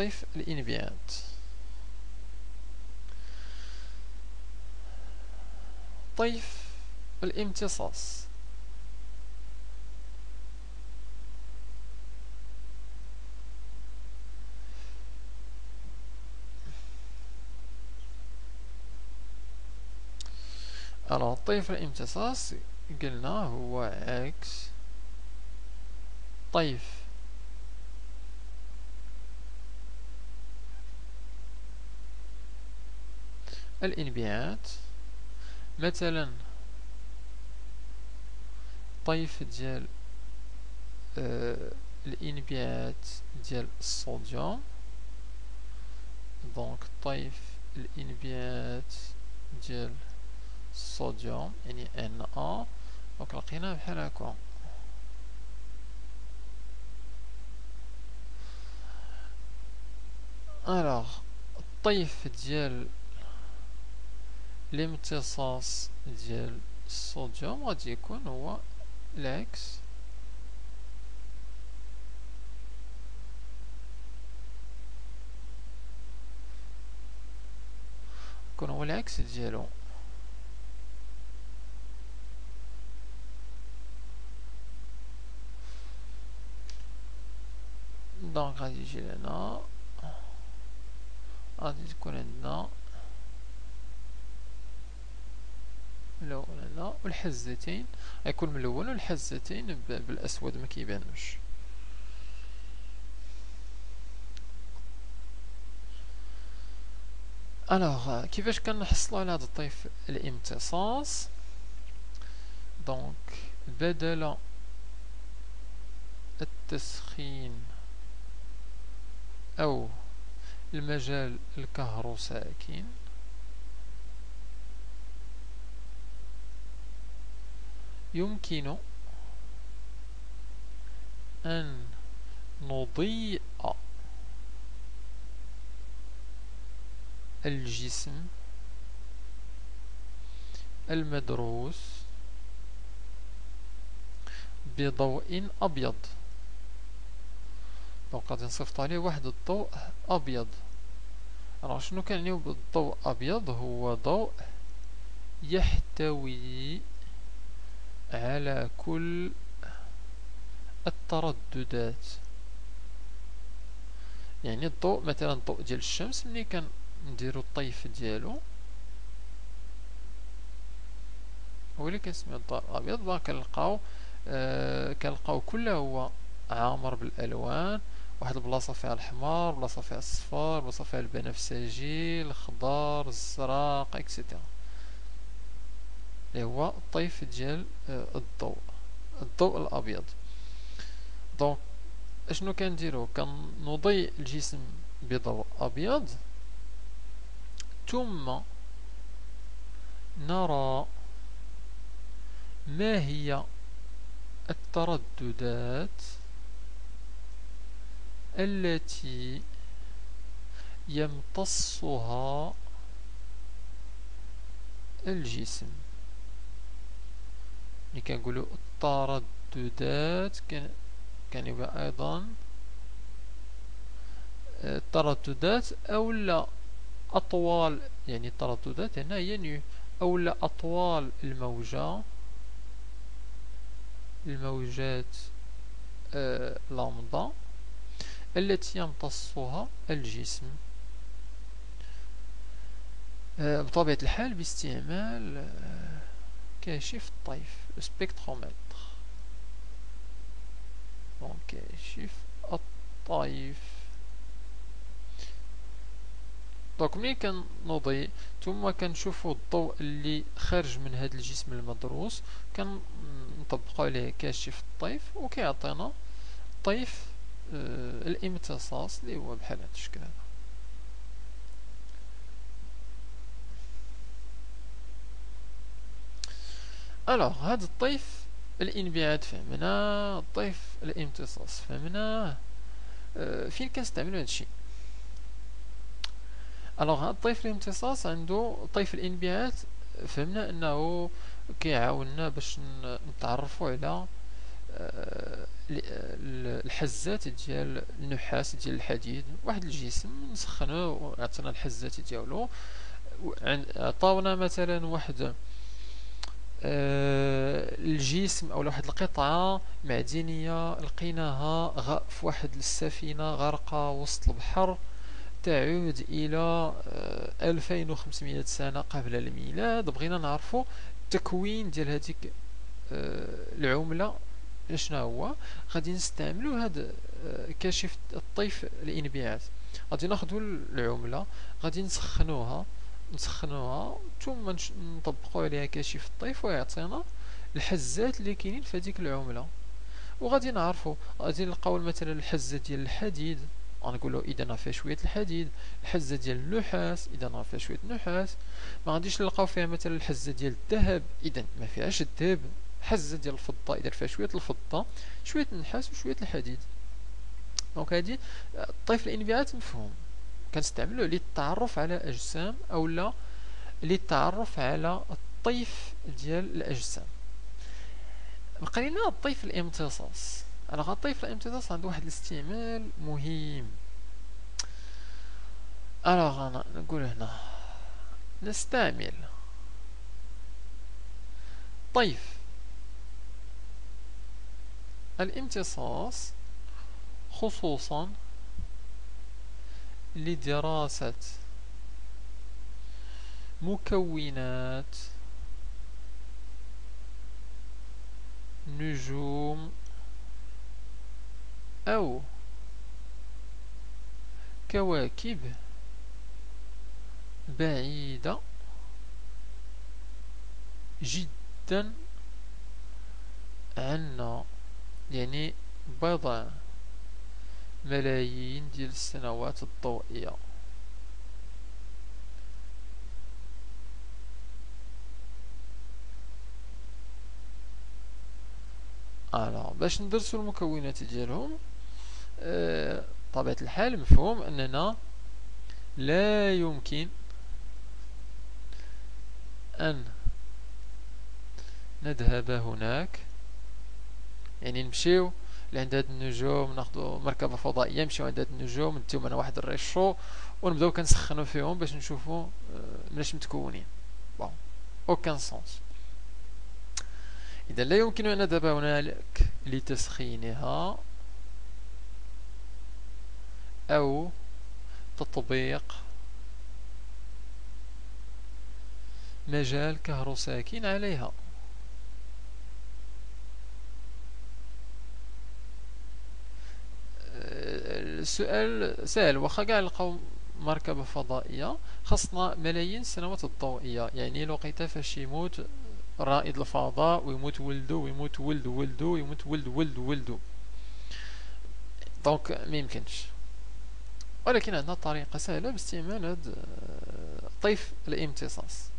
طيف الإنبيات طيف الامتصاص alors طيف الامتصاص قلنا هو عكس طيف. الانبيات مثلا طيف ديال آه الانبيات ديال الصوديوم. دونك طيف الانبيات ديال الصوديوم يعني ان ا دونك لقيناه بحال هكا. ألوغ الطيف ديال الامتصاص ديال الصوديوم غادي يكون هو العكس يكون هو العكس ديالو دونك غادي يجي لهنا غادي تكون عندنا الأول هنا والحزتين غيكون ملون والحزتين بالأسود ما كيبانوش. alors كيفاش كنحصلوا على هذا الطيف الامتصاص؟ donc بدل التسخين أو المجال الكهروساكن يمكن أن نضيء الجسم المدروس بضوء أبيض. دونك غادي نصيفط عليه واحد الضوء أبيض. راه شنو كنعنيو بالضوء أبيض؟ هو ضوء يحتوي على كل الترددات. يعني الضوء مثلا الضوء ديال الشمس ملي كنديرو الطيف ديالو هو اللي كنسميو الضوء الأبيض. كنلقاو آه كنلقاو كله هو عامر بالألوان واحد البلاصة فيها الاحمر بلاصة فيها الصفار بلاصة فيها البنفسجي الخضر الزرق اكسيتيرا اللي هو الطيف ديال آه، الضوء الضوء الأبيض. donc اشنو كنديرو؟ كنضيء الجسم بضوء أبيض ثم نرى ما هي الترددات التي يمتصها الجسم. اللي كنقولوا الترددات يبقى أيضا الترددات أو لا أطوال يعني الترددات هنا هي أو لا أطوال الموجة الموجات آه لامدا التي يمتصها الجسم. آه بطبيعة الحال باستعمال آه كاشف الطيف spectromètre donc كاشف الطيف donc ملي كنوضي ثم كنشوفو الضوء اللي خارج من هذا الجسم المدروس كنطبقو عليه كاشف الطيف وكيعطينا طيف آه الامتصاص اللي هو بحال هذا الشكل هذا. alors هاد الطيف الانبعاث فهمنا الطيف الامتصاص فهمنا أه فين كنستعملو هادشي؟ alors هاد الطيف الامتصاص عنده طيف الانبعاث فهمنا أنه كيعاوننا باش نتعرفوا على آه، الحزات ديال النحاس ديال الحديد. واحد الجسم نسخنو وعطينا الحزات ديالو عطاونا مثلا واحد آه، الجسم أو واحد القطعة معدنية لقيناها في واحد السفينة غارقه وسط البحر تعود إلى 2500 آه، سنة قبل الميلاد. بغينا نعرفوا التكوين ديال هذيك العملة شنو هو؟ غادي نستعملو هاد آه، كاشف الطيف الانبعاث غادي ناخدو العملة غادي نسخنوها. نسخنوها ثم نطبقو عليها كاشف الطيف ويعطينا الحزات اللي كاينين في هذيك العملة. وغادي نعرفو غادي نلقاو مثلا الحزة ديال الحديد. غنقولو إذا فيها شوية الحديد. الحزة ديال النحاس إذا فيها شوية النحاس. ما غاديش نلقاو فيها مثلا الحزة ديال الذهب. إذا ما فيهاش الذهب. حزة ديال الفضة يدير فيها شوية الفضة شوية النحاس وشوية الحديد. donc هادي الطيف الإنبعاث مفهوم. كنستعملوه للتعرف على أجسام أو لا للتعرف على الطيف ديال الأجسام. بقى لنا الطيف الامتصاص. على الطيف الامتصاص عنده واحد الاستعمال مهم. alors أنا نقول هنا. نستعمل. طيف. الامتصاص خصوصا لدراسة مكونات نجوم أو كواكب بعيدة جدا عنا يعني بضع ملايين ديال السنوات الضوئية. ألا باش ندرسو المكونات ديالهم أه طبيعة الحال مفهوم أننا لا يمكن أن نذهب هناك يعني نمشيو لعند هاد النجوم ناخدو مركبة فضائية نمشيو عند هاد النجوم نديو معنا واحد réchaud ونبداو كنسخنو فيهم باش نشوفو آه، مناش متكونين. bon aucun sens إذا لا يمكن أن نذهب هنالك لتسخينها أو تطبيق مجال كهروساكن عليها. السؤال سهل. واخا كاع لقاو مركبة فضائية خاصنا ملايين السنوات الضوئية. يعني لقيتها فاش يموت رائد الفضاء ويموت ولدو ويموت ولد ولدو ويموت ولد ولد ولدو donc ما يمكنش. ولكن عندنا طريقة سهلة باستعمال هاد طيف الامتصاص.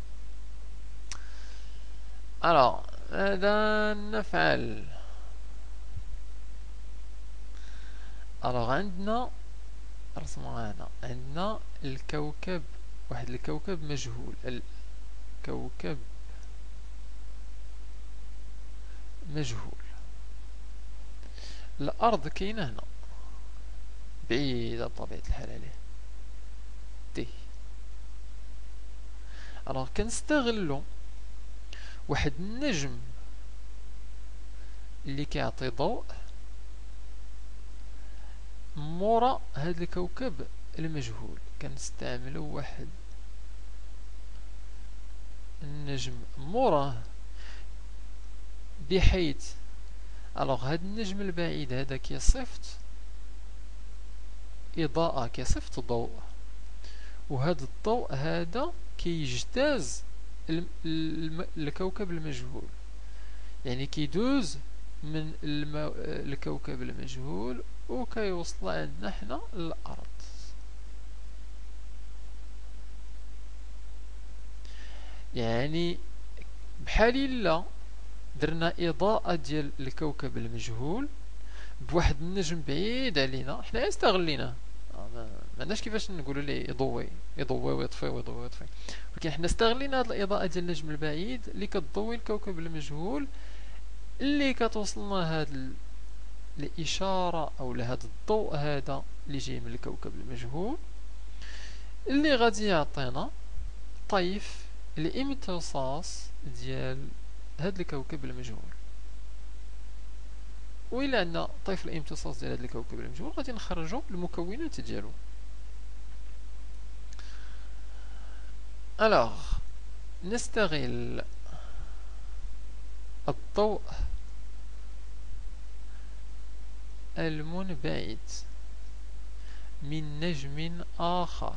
alors ماذا نفعل؟ alors عندنا رسمها هنا عندنا الكوكب واحد الكوكب مجهول. الكوكب مجهول. الأرض كاينة هنا. بعيدة بطبيعة الحال عليه. تي. alors كنستغلو واحد النجم اللي كيعطي ضوء مورا هاد الكوكب المجهول. كنستعملو واحد النجم موراه بحيث alors هاد النجم البعيد هذا كيصيفط إضاءة كيصيفط ضوء وهذا الضوء هذا كيجتاز الكوكب المجهول. يعني كيدوز من الكوكب المجهول وكيوصل عندنا حنا للأرض يعني بحال الا درنا إضاءة ديال الكوكب المجهول بواحد النجم بعيد علينا حنا استغليناه ما عندناش كيفاش نقولوا ليه يضوي يضوي ويطفي ويضوي ويطفي. ولكن حنا استغلينا هذه الإضاءة ديال النجم البعيد اللي كتضوي الكوكب المجهول اللي كتوصلنا هاد الإشارة أو لهاد الضوء هذا اللي جاي من الكوكب المجهول اللي غادي يعطينا طيف الإمتصاص ديال هاد الكوكب المجهول. وإلا عندنا طيف الإمتصاص ديال هاد الكوكب المجهول غادي نخرجو المكونات ديالو. الوغ نستغل الضوء المنبعث من نجم آخر.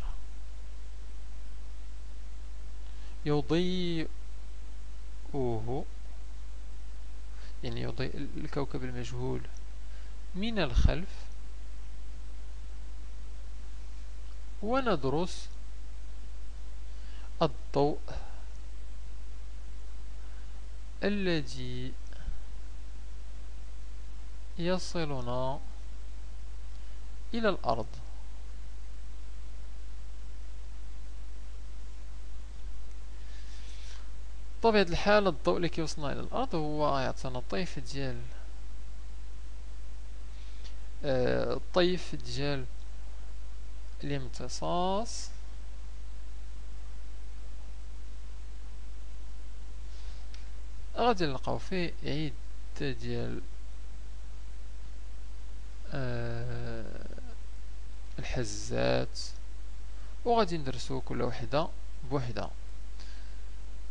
يضيئه يعني يضيء الكوكب المجهول من الخلف. وندرس الضوء الذي يصلنا إلى الأرض. بطبيعة الحال الضوء اللي كيوصلنا إلى الأرض هو يعطينا الطيف ديال آه، الطيف ديال الامتصاص. غادي نلقاو فيه عدة ديال آه، الحزات. وغادي ندرسو كل وحدة بوحدة.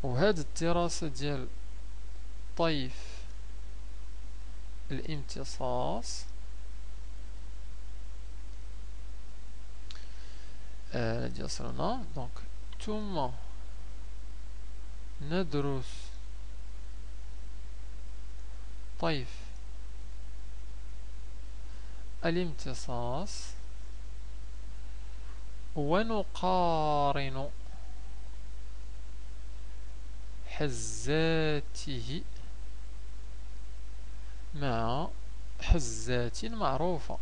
وهاد الدراسة ديال طيف الامتصاص آه صرنا دونك ثم ندرس طيف الامتصاص ونقارن حزاته مع حزات معروفة.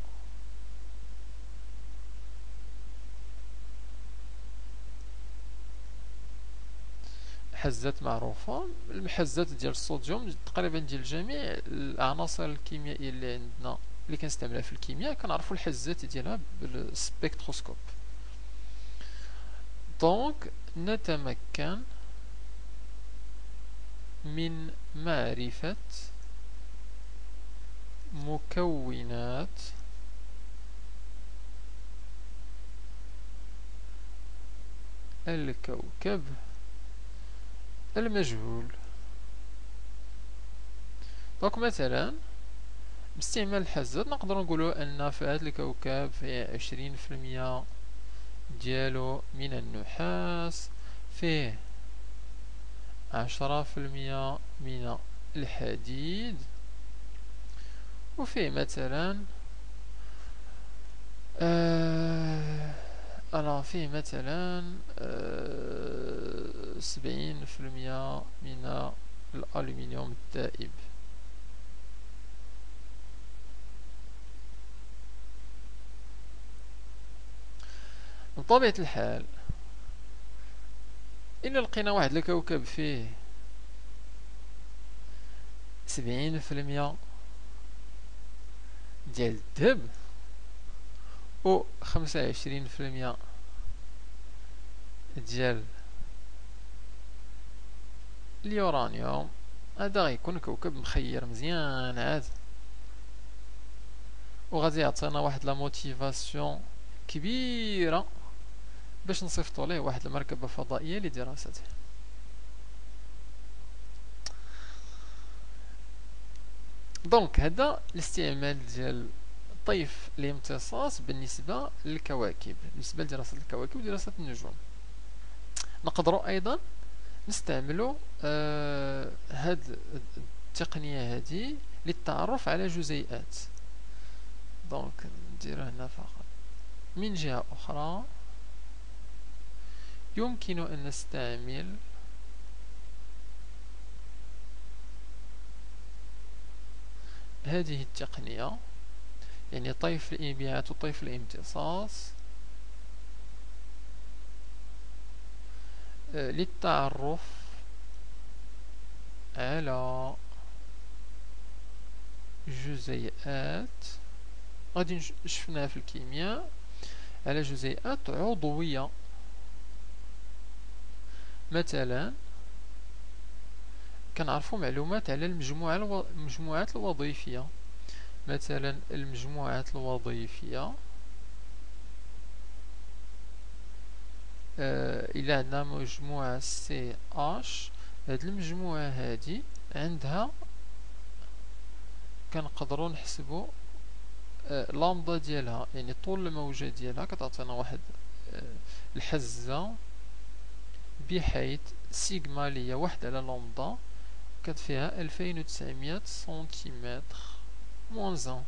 حزات معروفة الحزات ديال الصوديوم تقريبا ديال جميع العناصر الكيميائية اللي عندنا. اللي كنستعملها في الكيمياء كنعرفوا الحزات ديالها بال spectroscope donc نتمكن من معرفة مكونات الكوكب المجهول. دونك مثلا باستعمال الحزات نقدر نقولوا أن في الكوكب فيه عشرين في المية ديالو من النحاس فيه عشرة في المية من الحديد. وفيه مثلا آه أنا فيه مثلا آه سبعين في المية من الألومنيوم الدائب بطبيعة الحال إلا لقينا واحد الكوكب فيه سبعين في المية ديال الذهب و خمسة وعشرين في المية ديال اليورانيوم هذا غيكون كوكب مخير مزيان عاد. وغادي يعطينا واحد لا موتيفاسيون كبيرة. باش نصيفطوا ليه واحد المركبة فضائية لدراسته donc هذا الاستعمال ديال طيف الامتصاص بالنسبة للكواكب بالنسبة لدراسة الكواكب ودراسة النجوم. نقدروا أيضا نستعملوا آه هاد التقنية هذه للتعرف على جزيئات. donc نديرو هنا فقط. من جهة أخرى يمكن أن نستعمل هذه التقنية يعني طيف الإنبعاث وطيف الامتصاص آه، للتعرف على جزيئات. غادي شفناها في الكيمياء على جزيئات عضوية. مثلا كنعرفوا معلومات على المجموعة ألو... المجموعات الوظيفية. مثلا المجموعات الوظيفية آه إلا عندنا مجموعة سي اش هاد المجموعة هادي عندها كنقدروا نحسبوا آه لامدا ديالها يعني طول الموجة ديالها كتعطينا واحد آه الحزة. بحيث سيجما ليا واحد على لامدا كانت فيها ألفين وتسعمية سنتيمتر moins un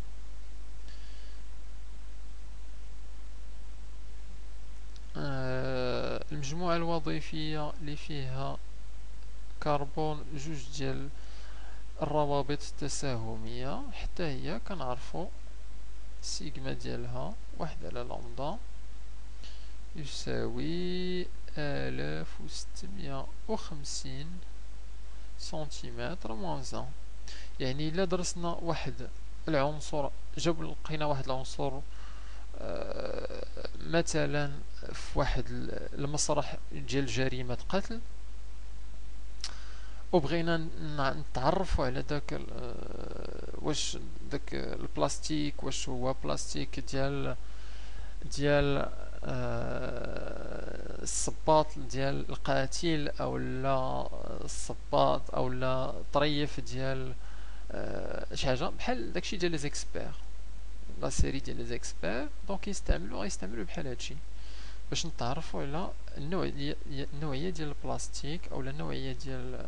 آه المجموعة الوظيفية اللي فيها كربون جوج ديال الروابط التساهمية حتى هي كنعرفو سيجما ديالها واحد على لامدا يساوي آلاف وستمية وخمسين سنتيمتر moins un يعني إلا درسنا واحد العنصر جاب لقينا واحد العنصر آه مثلا في واحد المسرح ديال جريمة قتل. وبغينا نتعرفوا على داك آه، واش داك البلاستيك واش هو بلاستيك ديال ديال الصباط ديال القاتل أو لا الصباط أو لا طريف ديال آه، شي حاجة. بحال داكشي ديال les experts la série ديال les experts donc يستعملوا غيستعملوا بحال هادشي. باش نتعرفوا على النوعية النوعية ديال البلاستيك أو النوعيه ديال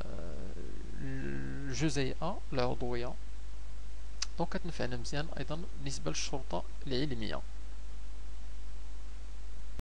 الجزيئه العضويه دونك كتنفعنا مزيان أيضا بالنسبة للشرطة العلمية.